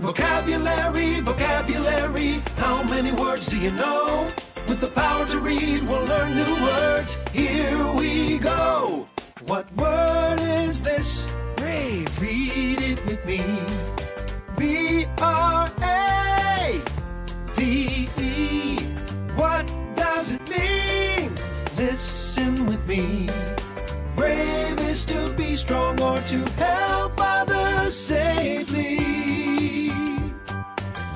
Vocabulary, vocabulary, how many words do you know? With the power to read, we'll learn new words. Here we go. What word is this? Brave. Read it with me. B R A V E. What does it mean? Listen with me. Brave is to be strong or to help others.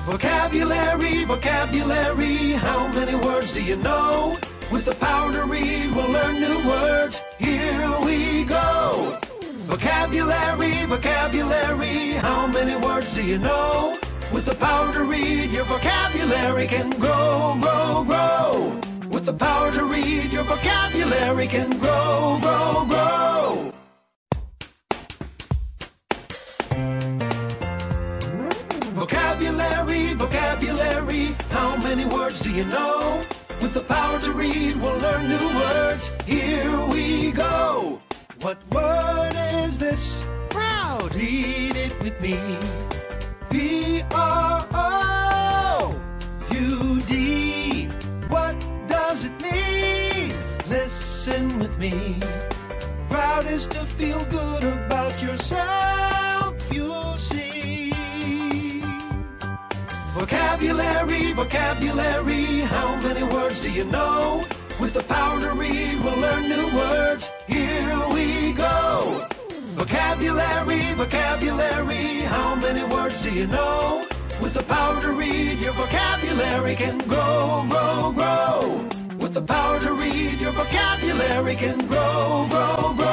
Vocabulary, vocabulary, how many words do you know? With the power to read, we'll learn new words. Here we go. Vocabulary, vocabulary, how many words do you know? With the power to read, your vocabulary can grow, grow, grow. With the power to read, your vocabulary can grow, Vocabulary, vocabulary, how many words do you know? With the power to read, we'll learn new words. Here we go. What word is this? Proud. Read it with me. B R O U D. What does it mean? Listen with me. Proud is to feel good about Vocabulary, vocabulary, how many words do you know? With the power to read, we'll learn new words. Here we go. Vocabulary, vocabulary, how many words do you know? With the power to read, your vocabulary can grow, grow, grow. With the power to read, your vocabulary can grow, grow, grow.